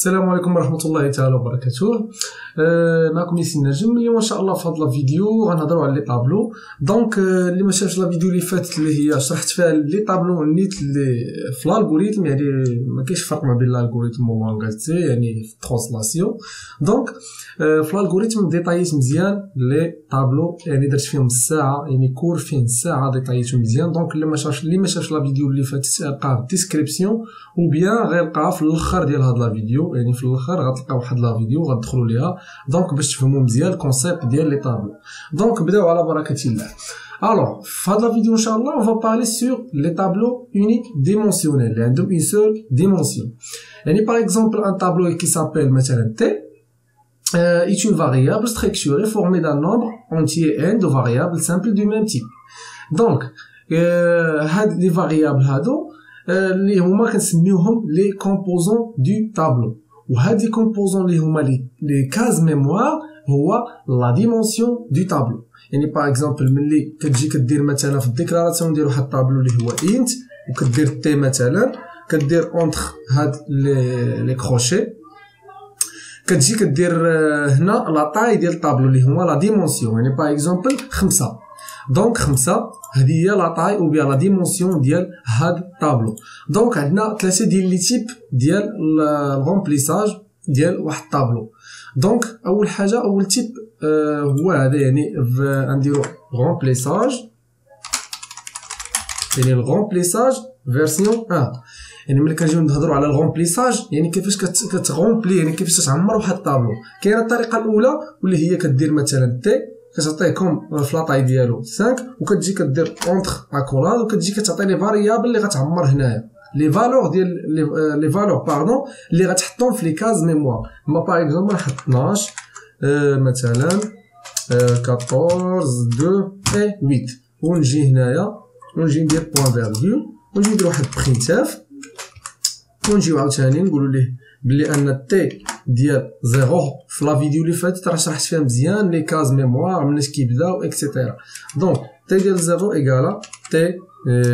السلام عليكم ورحمة الله تعالى وبركاته. آه معكم ياسين نجم. اليوم إن شاء الله في هذا الفيديو غنهضروا على les tableaux. Donc آه اللي ما شافش la vidéo اللي فاتت اللي هي شرحت فيها les tableaux نيت اللي في ال algorithme يعني ما كاينش فرق ما بين ال algorithme و en réalité يعني في ال translation. Donc آه في ال algorithme détaill يت مزيان les tableaux يعني درت فيهم الساعة يعني cours فين الساعة détaill يتو مزيان. Donc اللي ما شافش اللي ما شافش la vidéo اللي فاتت لقاها في ال description ou bien غيلقاها في الأخر ديال هاد la vidéo. يعني في الآخر غتلقاو واحد la vidéo غتدخلوا ليها. Donc باش تفهموا مزيان ال concept ديال les tableaux donc بداو على بركة الله. Alors في هاد la vidéo إن شاء الله on va parler sur les tableaux unidimensionnels اللي عندهم une seule dimension يعني par exemple un tableau qui s'appelle مثلا T est une variable structurée formée d'un nombre entier n de variables simples du même type. Donc, هاد les variables هادو اللي هما كنسميوهم les composants du tableau وهاد les composants اللي هما les cases mémoire هو la dimension du tableau يعني par exemple ملي كتجي كدير مثلا في ال déclaration ديال واحد الطابلو اللي هو int وكدير T مثلا كدير entre هاد les les crochets كتجي كدير هنا la taille ديال الطابلو اللي هما la dimension يعني par exemple خمسة. Donc خمسة هذه هي la taille ou bien la dimension ديال هاد ال tableau donc عندنا ثلاثة ديال les types ديال ال remplissage ديال واحد ال tableau donc أول حاجة أول type آه هو هذا يعني غنديرو remplissage يعني ال remplissage version 1 يعني ملي كنجيو نهضروا على ال remplissage يعني كيفاش كت remplir يعني كيفاش تعمر واحد الطابلو كاينة الطريقة الأولى واللي هي كدير مثلا T كتعطيكم في la taille ديالو 5 وكتجي كدير entre accolades وكتجي كتعطي les variables اللي غتعمر هنايا les valeurs ديال les valeurs pardon اللي غتحطهم في les cases mémoire mais par exemple نحط 12 آه مثلا آه 14 2 اي 8 ونجي هنايا ونجي ندير point virgule ونجي ندير واحد printf ونجيو عاوتاني نقولو ليه بلي ان T ديال zéro في la vidéo اللي فاتت راه شرحت فيها مزيان les cases mémoire مناش كيبداو et cetera donc T ديال zéro égal à T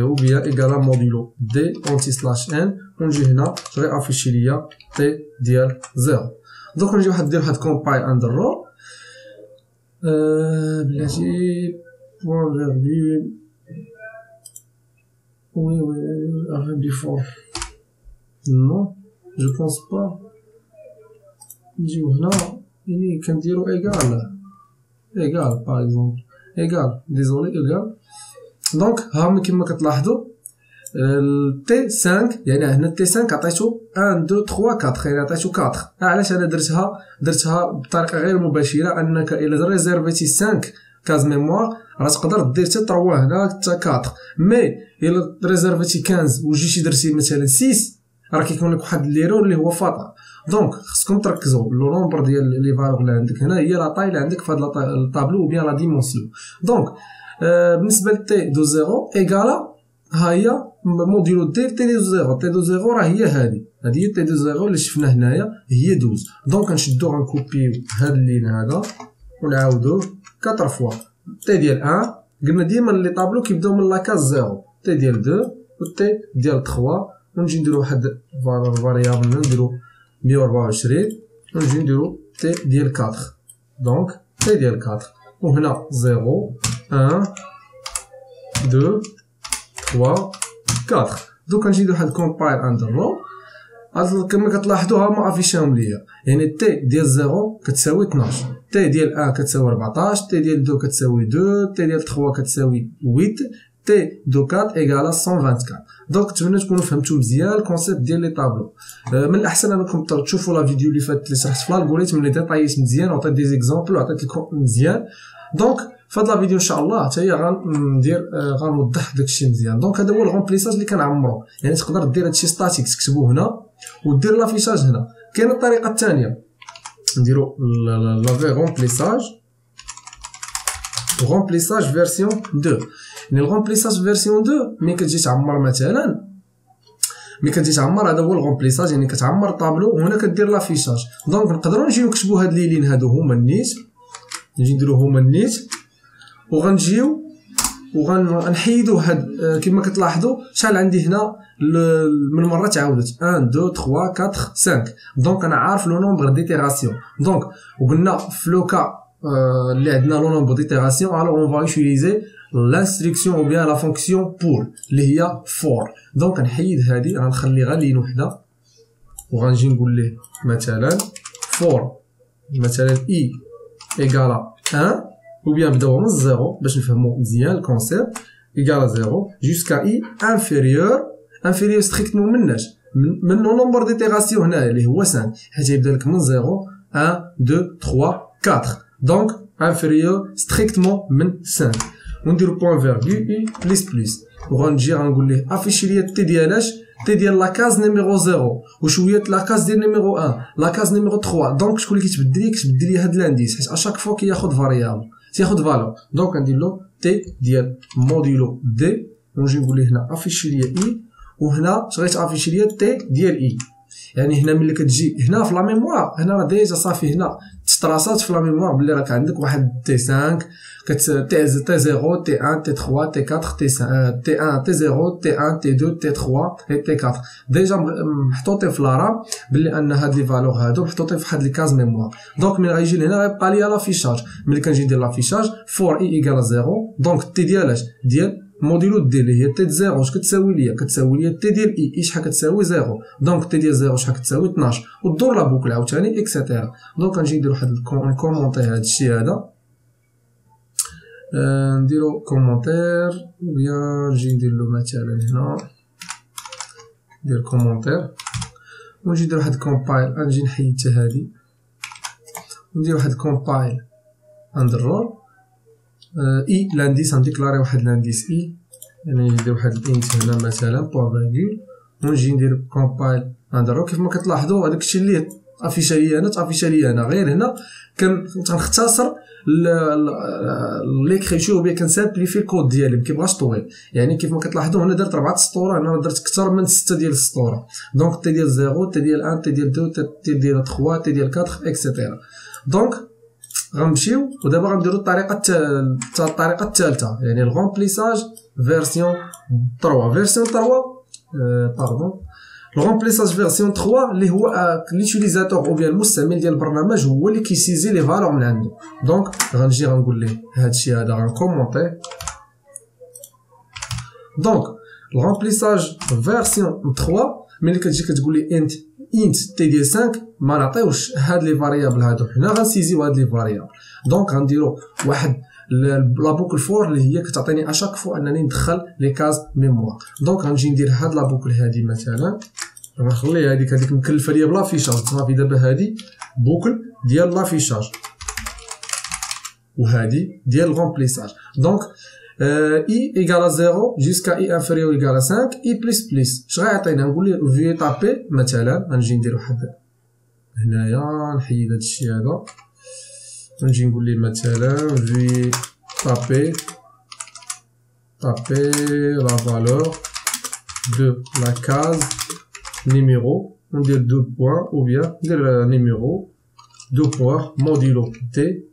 ou bien égal à modulo d antislash n ونجي هنا غي afficher ليا T ديال zéro donc نجي واحد ندير واحد compile and run بلاتي point virgule وي وي افيك بيفور نو جو بونس با نجيو هنا يعني كنديرو ايكال ايكال باغ اكزومبل ايكال ديزولي ايكال دونك ها كيما كتلاحظوا تي 5 يعني هنا تي 5 عطيتو 1 2 3 4 يعني عطيتو 4 علاش أنا درتها درتها بطريقه غير مباشره انك الا ريزيرفيتي 5 cases mémoire راه تقدر دير حتى 3 هنا حتى 4 mais إلا réservé تي 15 وجيتي درتي مثلا 6 راه كيكون لك واحد l'erreur اللي هو fatal. Donc خصكم تركزوا le nombre ديال les valeurs اللي عندك هنا هي la taille اللي عندك في هذا ال tableau bien la dimension donc آه بالنسبة ل T de zéro égal à ها هي modulo d T de zéro T de zéro راه هي هادي. هادي هي T de zéro اللي شفنا هنايا هي douze donc نشدو غن copi يو هاد ال ligne هذا ونعاودوه 4 fois T ديال 1 قلنا ديما les tableaux كيبداو من la case zéro T ديال 2 و T ديال 3 ونجي نديرو واحد variable نديرو مية وربعة وعشرين ونجي نديرو T ديال quatre donc T ديال quatre وهنا zéro un deux trois quatre donc نجي ندير واحد compile and run كما كتلاحظوا هما afficha هم ليا يعني T ديال zéro كتساوي 12 T ديال un كتساوي 14 T ديال deux كتساوي 2 T ديال 3 كتساوي 8 T de 4 égale à 124 donc نتمنى تكونوا فهمتوا مزيان ال concept ديال les tableaux من الاحسن انكم تشوفوا la vidéo اللي فاتت اللي شرحت في ال algorithme اللي détaillé ت مزيان وعطيت des exemples وعطيت لكم مزيان donc في هاد la vidéo ان شاء الله حتى هي غندير غنوضح داكشي مزيان دونك هذا هو ال remplissage اللي كنعمرو يعني تقدر دير هادشي statique تكتبو هنا ودير l'affichage هنا كاينة الطريقة الثانية نديرو لا في remplissage remplissage version 2 يعني ال remplissage version 2 ملي كتجي تعمر مثلا. ملي كتجي تعمر هذا هو ال remplissage يعني كتعمر طابلو وهنا كدير l'affichage. donc نقدروا نجيو نكتبوا هاد لي لين هادو هما النيت. نجي نديرو هما النيت. وغنجيو وغنحيدو هاد آه، كما كتلاحظوا شحال عندي هنا من مرة تعاودت. 1 2 3 4 5 donc أنا عارف le nombre d'itérations. donc وقلنا في le cas اللي عندنا le nombre d'itérations alors on va utiliser l'instruction ou bien la fonction pour اللي هي for donc نحيد هادي غنخلي غير ligne وحده وغنجي نقول ليه مثلا for مثلا i égale 1 ou bien نبداو من ال zéro باش نفهمو مزيان ال concept égale 0 jusqu'à i inférieur inférieur strictement مناش من nombre d'itérations هنايا اللي هو 5 حيت يبدا لك من 0 1 2 3 4 donc inférieur strictement من 5 ونديرو point virgule i plus plus وغنجي غنقول ليه afficher ليا T ديالاش T ديال la case numéro zéro وشويه la case ديال numéro un la case numéro 3 donc شكون اللي كيتبدل لي كتبدل لي هاد l'indice حيت à chaque fois كياخد variable تياخد فالور دونك غندير له تي ديال موديلو دي ونجي نقول ليه هنا افيشي ليا اي وهنا شغيت افيشي ليا تي ديال اي يعني هنا ملي كتجي هنا في لا ميموار هنا راه ديجا صافي هنا تستراسات في لا ميموار بلي راك عندك واحد تي 5 كت تي تي 0 تي 1 تي 3 تي 4 تي 5 تي 1 تي 0 تي 1 تي 2 تي 3 تي 4 ديجا محطوطين في لارام بلي أن هاد لي فالور هادو محطوطين في واحد الكاز ميموار. donc ملي غيجي لهنا غيبقى ليا l'affichage ملي كنجي ندير l'affichage for i égale 0 donc T ديالاش ديال modulo d اللي هي T zéro اش كتساوي ليا؟ كتساوي ليا T ديال i i شحال كتساوي zéro. donc T ديال zéro شحال كتساوي 12 ودور la boucle عاوتاني et cetera donc غنجي ندير واحد الكومونتير هاد الشيء هذا. نديرو commentaire بيان نجي ندير له مثلا هنا. ندير commentaire ونجي ندير واحد compile غنجي نحيد حتى هادي. ندير واحد compile and run i l'indice غن déclarer واحد l'indice i. يعني ندير واحد ال int هنا مثلا point virgule ونجي ندير compile نديرو كيف ما كتلاحظوا هذاك الشيء اللي afficha ليا أنا ت afficha ليا أنا. غير هنا كنختصر l'écriture bien كن simplifier ال code ديالي. مكيبغاش طويل. يعني كيف ما كتلاحظوا هنا درت ربعة سطور هنا درت أكثر من ستة ديال السطور donc T ديال zéro T ديال un T ديال deux T ديال trois T ديال quatre et cetera donc غنمشيو ودابا غنديرو الطريقة الطريقة الثالثه يعني ال remplissage version 3 version 3 pardon ال remplissage version 3 اللي هو l'utilisateur ou bien المستعمل ديال البرنامج هو اللي كي saisir les valeurs من عنده. donc غنجي غنقول ليه هادشي هذا غن commenter ه donc ال remplissage version 3 ملي كتجي كتقول لي int int T ديال 5 ما نعطيوش هاد les variables هادو. حنا غن saisir يو هاد les variables donc غنديرو واحد la boucle for اللي هي كتعطيني à chaque fois أنني ندخل les cases mémoire donc غنجي ندير هاد la boucle هادي مثلا. غنخلي هاديك هاديك مكلفة ليا ب l'affichage صافي دابا هادي boucle ديال l'affichage وهادي ديال ال remplissage donc i égale zéro jusqu'à i inférieur égale 5 i plus plus اش غيعطينا نقول ليه vous tapez مثلا غنجي ندير واحد هنايا نحيد هادشي هذا نجي نقول ليه مثلا vous tapez tapez la valeur de la case numéro ندير deux points ou bien ندير numéro deux points modulo T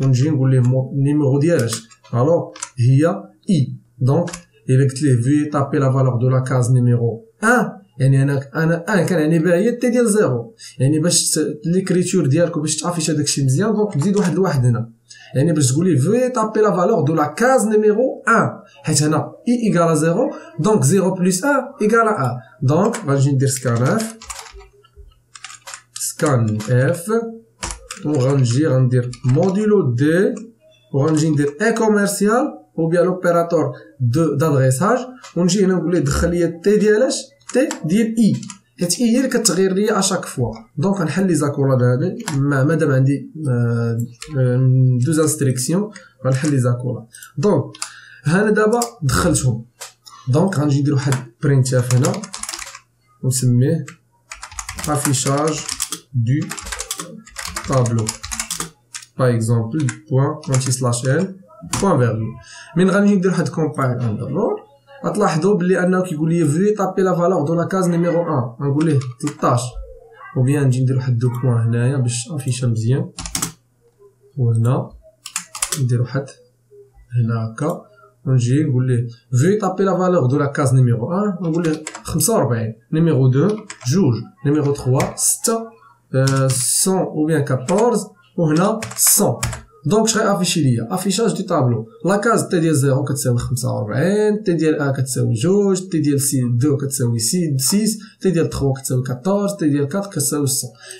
ونجي نقول ليه numéro ديالاش alors هي i donc الا قلت ليه vous tapez la valeur de la case numéro 1 يعني أنا أنا ان كان يعني بها هي T ديال zéro يعني باش l'écriture ديالكم باش ت affiche هذاك الشيء مزيان donc تزيد واحد الواحد هنا يعني باش تقولي vous tapez la valeur de la case numéro 1 حيت هنا i égale zéro donc zéro plus 1 égale 1 donc غنجي ندير scanf scanf وغنجي غندير modulo d وغنجي ندير et commercial ou bien l'opérateur de d'adressage ونجي هنا نقول ليه دخل لي t ديالاش t ديال i حيت i هي اللي كتغير ليا à chaque fois donc غنحل les accolades هادي مادام عندي deux instructions غنحل les accolades donc هنا دابا دخلتهم. donc غنجي ندير واحد printf هنا ونسميه affichage de tableau par exemple point antislash n point-virgule من غنجي ندير واحد compile and run غتلاحظوا بلي أنه كيقول لي veuillez taper la valeur de la case numéro 1 غنقول ليه 13 ou bien نجي ندير واحد deux points هنايا باش afficher مزيان. وهنا ندير واحد هنا هكا. ونجي نقول ليه veuillez taper la valeur de la case numéro 1 نقول ليه 45 numéro 2 جوج numéro 3 6 100 ou bien 14 وهنا 100 donc اش غيافيشي ليا affichage du tableau la case t ديال 0 كتساوي 45 t ديال ا كتساوي جوج t ديال سي 2 كتساوي 6 t ديال 3 كتساوي 14 t ديال 4 كتساوي 100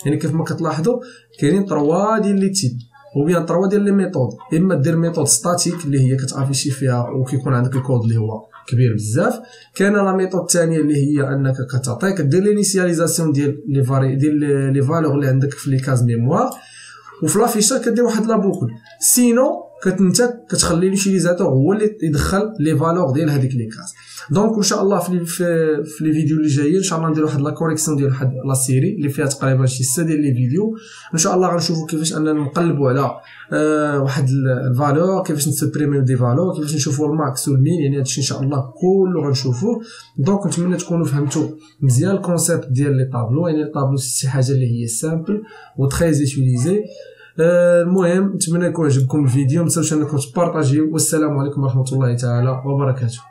يعني كيف ما كتلاحظوا كاينين 3 ديال les types ou bien 3 ديال les méthodes اما دير méthode statique اللي هي كتافيشي فيها وكيكون عندك الكود اللي هو كبير بزاف كاين la méthode الثانية اللي هي انك كتعطيك دير l'initialisation ديال les vari ديال les valeurs اللي عندك في les cases mémoire وفي l'afficha كدير واحد la boucle sinon كنت كتخلي l'utilisateur هو اللي يدخل les valeurs ديال هذيك les cases donc ان شاء الله في في les vidéos اللي جايين ان شاء الله ندير واحد la correction ديال واحد la série اللي فيها تقريبا شي 6 ديال les vidéos. ان شاء الله غنشوفوا كيفاش أننا نقلبوا على آه واحد ال valeur كيفاش نسبريميو des valeurs كيفاش نشوفوا ال max وال min يعني هادشي ان شاء الله كله غنشوفوه donc نتمنى تكونوا فهمتوا مزيان ال concept ديال les tableaux يعني les tableaux شي حاجة اللي هي simple و très المهم نتمنى يكون عجبكم الفيديو. ما تنساوش أنكم تبارطاجيو والسلام عليكم ورحمة الله تعالى وبركاته.